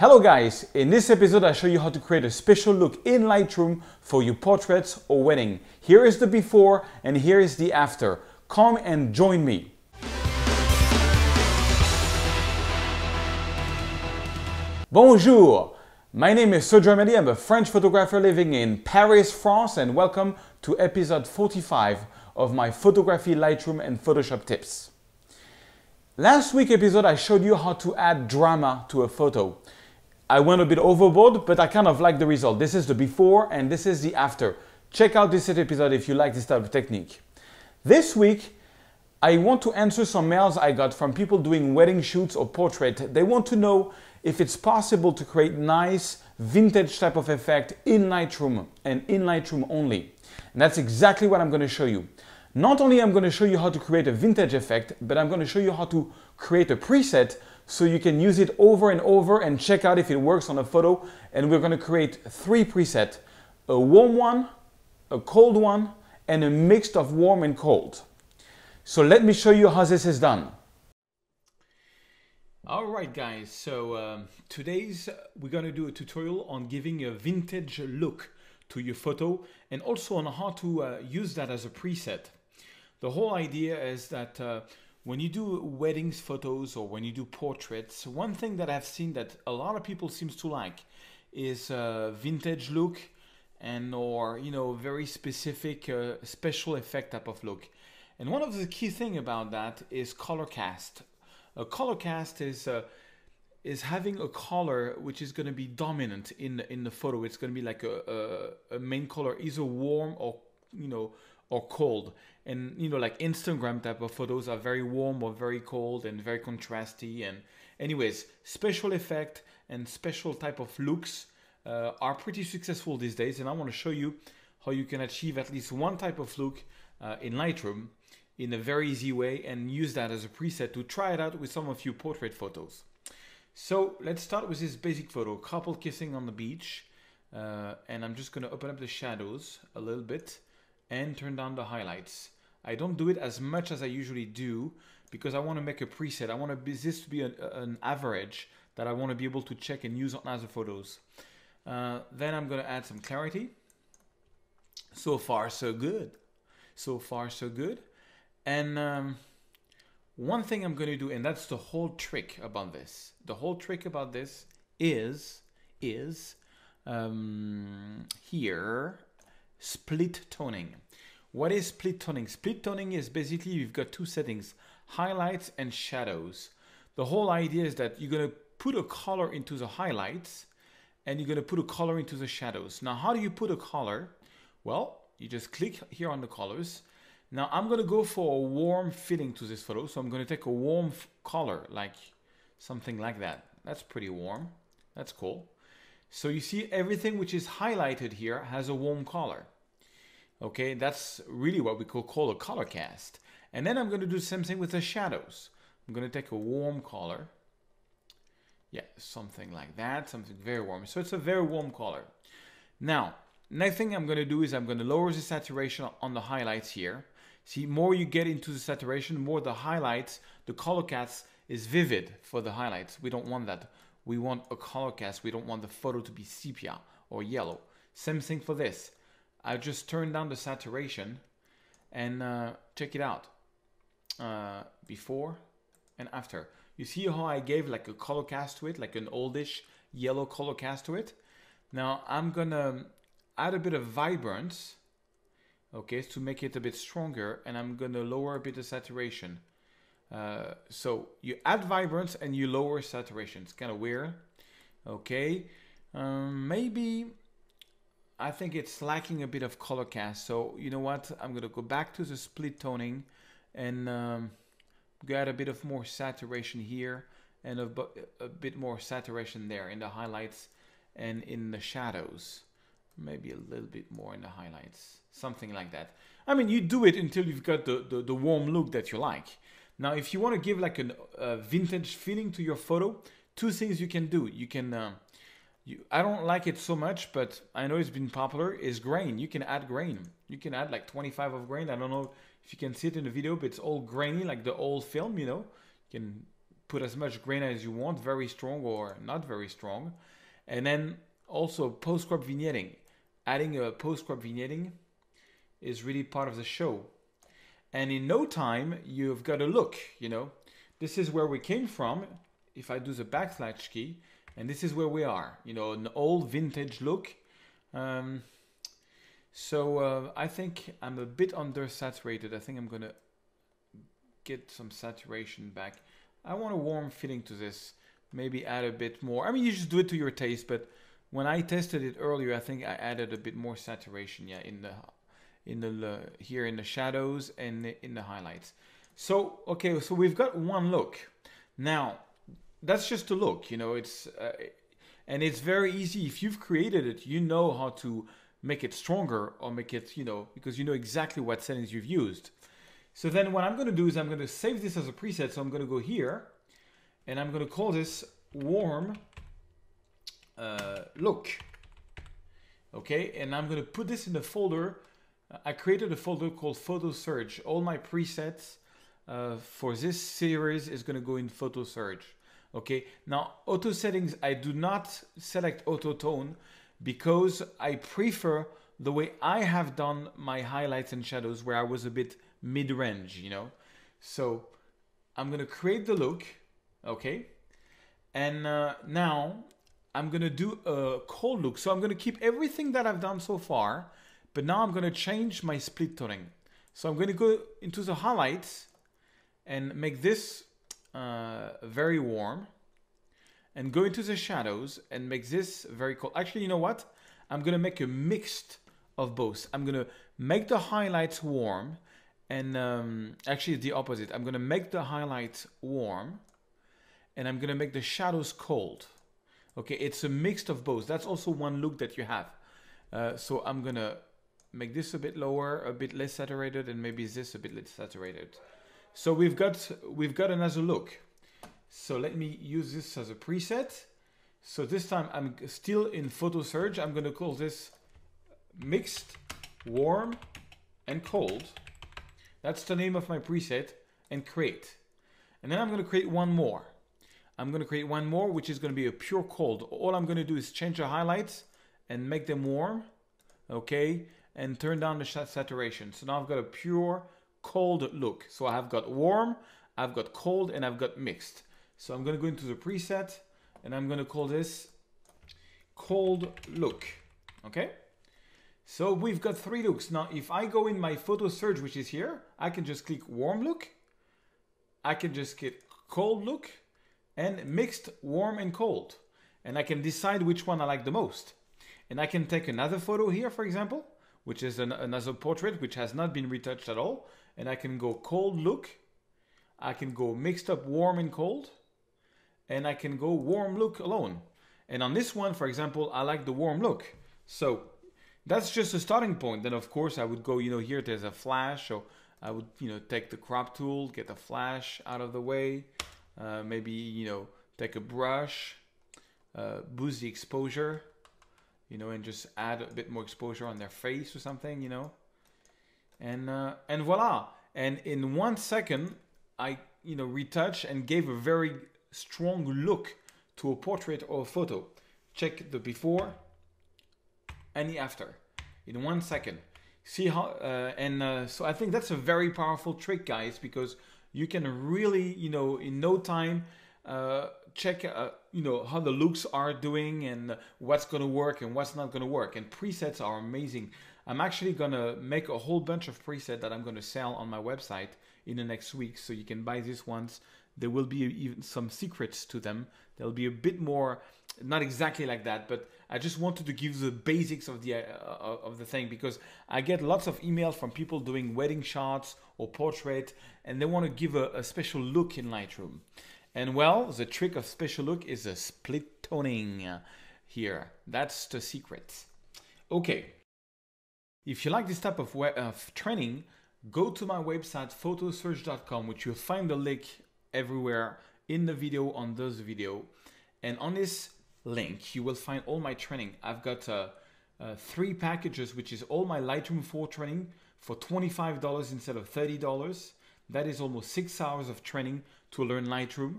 Hello guys, in this episode I show you how to create a special look in Lightroom for your portraits or wedding. Here is the before and here is the after. Come and join me. Bonjour! My name is Serge Ramelli, I'm a French photographer living in Paris, France and welcome to episode 45 of my photography Lightroom and Photoshop tips. Last week episode I showed you how to add drama to a photo. I went a bit overboard, but I kind of like the result. This is the before and this is the after. Check out this episode if you like this type of technique. This week, I want to answer some mails I got from people doing wedding shoots or portrait. They want to know if it's possible to create nice vintage type of effect in Lightroom and in Lightroom only. And that's exactly what I'm going to show you. Not only I'm going to show you how to create a vintage effect, but I'm going to show you how to create a preset so you can use it over and over and check out if it works on a photo. And we're going to create three presets, a warm one, a cold one, and a mix of warm and cold. So let me show you how this is done. All right, guys. So um, today's we're gonna do a tutorial on giving a vintage look to your photo and also on how to uh, use that as a preset. The whole idea is that uh, when you do weddings photos or when you do portraits, one thing that I've seen that a lot of people seems to like is a vintage look and or you know very specific uh, special effect type of look. And one of the key thing about that is color cast. A color cast is uh, is having a color which is going to be dominant in the, in the photo. It's going to be like a, a, a main color, either warm or you know or cold. And you know, like Instagram type of photos are very warm or very cold and very contrasty. And anyways, special effect and special type of looks uh, are pretty successful these days. And I want to show you how you can achieve at least one type of look uh, in Lightroom in a very easy way and use that as a preset to try it out with some of your portrait photos. So let's start with this basic photo, couple kissing on the beach. Uh, and I'm just going to open up the shadows a little bit and turn down the highlights. I don't do it as much as I usually do because I want to make a preset. I want to this to be an, an average that I want to be able to check and use on other photos. Uh, then I'm going to add some clarity. So far, so good. So far, so good. And um, one thing I'm going to do, and that's the whole trick about this. The whole trick about this is, is um, here split toning. What is split toning? Split toning is basically you've got two settings, highlights and shadows. The whole idea is that you're going to put a color into the highlights and you're going to put a color into the shadows. Now, how do you put a color? Well, you just click here on the colors. Now, I'm going to go for a warm feeling to this photo. So I'm going to take a warm color, like something like that. That's pretty warm. That's cool. So you see everything which is highlighted here has a warm color. Okay, that's really what we could call a color cast. And then I'm going to do the same thing with the shadows. I'm going to take a warm color. Yeah, something like that, something very warm. So it's a very warm color. Now, next thing I'm going to do is I'm going to lower the saturation on the highlights here. See, more you get into the saturation, more the highlights, the color cast is vivid for the highlights. We don't want that we want a color cast. We don't want the photo to be sepia or yellow. Same thing for this. I just turn down the saturation and uh, check it out. Uh, before and after. You see how I gave like a color cast to it, like an oldish yellow color cast to it? Now I'm gonna add a bit of vibrance, okay, to make it a bit stronger, and I'm gonna lower a bit of saturation. Uh, so you add vibrance and you lower saturation. It's kind of weird. Okay. Um, maybe I think it's lacking a bit of color cast. So you know what? I'm to go back to the split toning and um, get a bit of more saturation here and a, a bit more saturation there in the highlights and in the shadows. Maybe a little bit more in the highlights. Something like that. I mean, you do it until you've got the, the, the warm look that you like. Now, if you want to give like a uh, vintage feeling to your photo, two things you can do. You can, uh, you, I don't like it so much, but I know it's been popular, is grain. You can add grain. You can add like 25 of grain. I don't know if you can see it in the video, but it's all grainy, like the old film, you know. You can put as much grain as you want, very strong or not very strong. And then also post-crop vignetting. Adding a post-crop vignetting is really part of the show. And in no time, you've got a look, you know. This is where we came from. If I do the backslash key, and this is where we are, you know, an old vintage look. Um, so uh, I think I'm a bit undersaturated. I think I'm gonna get some saturation back. I want a warm feeling to this. Maybe add a bit more. I mean, you just do it to your taste, but when I tested it earlier, I think I added a bit more saturation, yeah, in the in the here in the shadows and in the highlights. So okay, so we've got one look. Now that's just a look, you know. It's uh, and it's very easy if you've created it. You know how to make it stronger or make it, you know, because you know exactly what settings you've used. So then what I'm going to do is I'm going to save this as a preset. So I'm going to go here and I'm going to call this warm uh, look. Okay, and I'm going to put this in the folder. I created a folder called Photo Serge All my presets uh, for this series is going to go in Photo Serge. Okay, now auto settings, I do not select auto tone because I prefer the way I have done my highlights and shadows where I was a bit mid-range, you know. So I'm to create the look, okay? And uh, now I'm to do a cold look. So I'm to keep everything that I've done so far, but now I'm to change my split toning. So I'm to go into the highlights and make this uh, very warm and go into the shadows and make this very cold. Actually, you know what? I'm to make a mixed of both. I'm to make the highlights warm and um, actually the opposite. I'm to make the highlights warm and I'm to make the shadows cold. Okay, it's a mix of both. That's also one look that you have. Uh, so I'm to make this a bit lower, a bit less saturated, and maybe this a bit less saturated. So we've got, we've got another look. So let me use this as a preset. So this time I'm still in Photo Serge. I'm going to call this mixed, warm, and cold. That's the name of my preset and create. And then I'm going to create one more. I'm going to create one more, which is going to be a pure cold. All I'm going to do is change the highlights and make them warm. Okay. And turn down the saturation. So now I've got a pure cold look. So I've got warm, I've got cold, and I've got mixed. So I'm going to go into the preset and I'm going to call this cold look. Okay. So we've got three looks. Now, if I go in my Photo Serge, which is here, I can just click warm look. I can just get cold look and mixed warm and cold. And I can decide which one I like the most. And I can take another photo here, for example, which is an, another portrait, which has not been retouched at all. And I can go cold look. I can go mixed up warm and cold. And I can go warm look alone. And on this one, for example, I like the warm look. So that's just a starting point. Then of course I would go, you know, here there's a flash, so I would, you know, take the crop tool, get the flash out of the way, uh, maybe, you know, take a brush, uh, boost the exposure, you know, and just add a bit more exposure on their face or something, you know, and uh, and voila. And in one second, I, you know, retouch and gave a very strong look to a portrait or a photo. Check the before any after in one second. See how, uh, and uh, so I think that's a very powerful trick, guys, because you can really, you know, in no time, uh, check, uh, you know, how the looks are doing and what's going to work and what's not going to work. And presets are amazing. I'm actually to make a whole bunch of presets that I'm to sell on my website in the next week. So you can buy these ones. There will be even some secrets to them. There'll be a bit more, not exactly like that, but I just wanted to give the basics of the uh, of the thing because I get lots of emails from people doing wedding shots or portrait, and they want to give a, a special look in Lightroom. And well, the trick of special look is a split toning here. That's the secret. Okay. If you like this type of, of training, go to my website photoserge.com, which you'll find the link everywhere in the video on this video. And on this link, you will find all my training. I've got uh, uh, three packages, which is all my Lightroom 4 training for $25 instead of $30. That is almost six hours of training to learn Lightroom.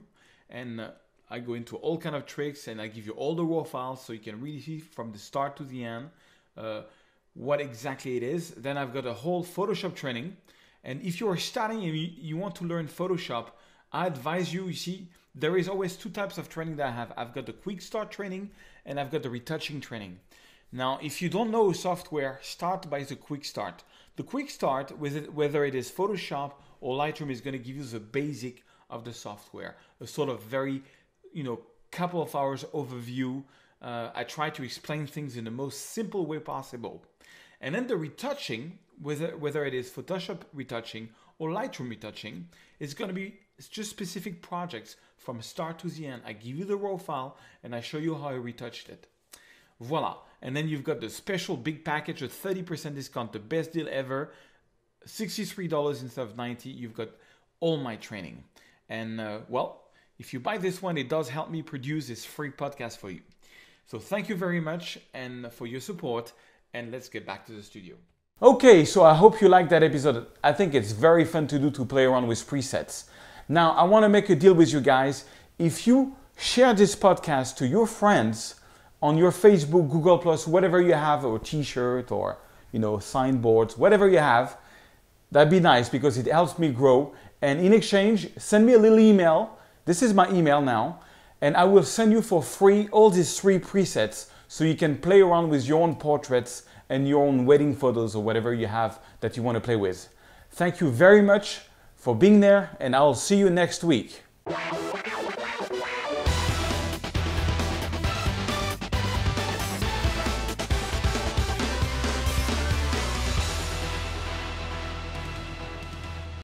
and uh, I go into all kind of tricks and I give you all the raw files so you can really see from the start to the end uh, what exactly it is. Then I've got a whole Photoshop training. And if you are starting and you, want to learn Photoshop, I advise you, you see, there is always two types of training that I have. I've got the quick start training and I've got the retouching training. Now, if you don't know software, start by the quick start. The quick start, whether it is Photoshop or Lightroom, is going to give you the basic of the software, a sort of very, you know, couple of hours overview. Uh, I try to explain things in the most simple way possible. And then the retouching, whether, whether it is Photoshop retouching or Lightroom retouching, is going to be just specific projects from start to the end. I give you the raw file and I show you how I retouched it. Voila. And then you've got the special big package, a 30% discount, the best deal ever, $63 instead of 90 You've got all my training. And uh, well, if you buy this one, it does help me produce this free podcast for you. So thank you very much and for your support. And let's get back to the studio. Okay, so I hope you liked that episode. I think it's very fun to do to play around with presets. Now, I want to make a deal with you guys. If you share this podcast to your friends on your Facebook, Google Plus, whatever you have, or T-shirt, or you know, signboards, whatever you have, that'd be nice because it helps me grow. And in exchange, send me a little email. This is my email now, and I will send you for free all these three presets so you can play around with your own portraits and your own wedding photos or whatever you have that you want to play with. Thank you very much for being there, and I'll see you next week.